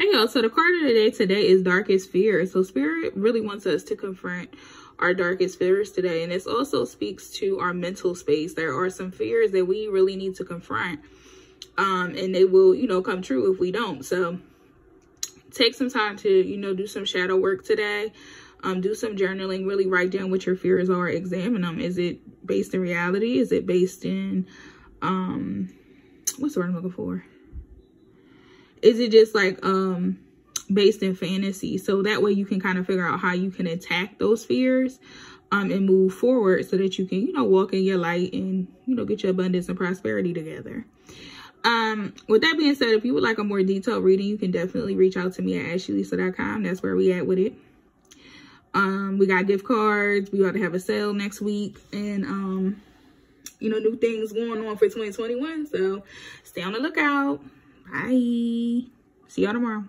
Hey y'all, so the card of the day today is darkest fear. So spirit really wants us to confront our darkest fears today. And this also speaks to our mental space. There are some fears that we really need to confront. Um, and they will, you know, come true if we don't. So take some time to, you know, do some shadow work today. Um, do some journaling, really write down what your fears are, examine them. Is it based in reality? Is it based in, um, what's the word I'm looking for? Is it just like um based in fantasy? So that way you can kind of figure out how you can attack those fears um and move forward so that you can you know walk in your light and you know get your abundance and prosperity together. Um with that being said if you would like a more detailed reading you can definitely reach out to me at ashylisa.com that's where we at with it. Um we got gift cards. We ought to have a sale next week. And um you know new things going on for 2021 so stay on the lookout Bye. See y'all tomorrow.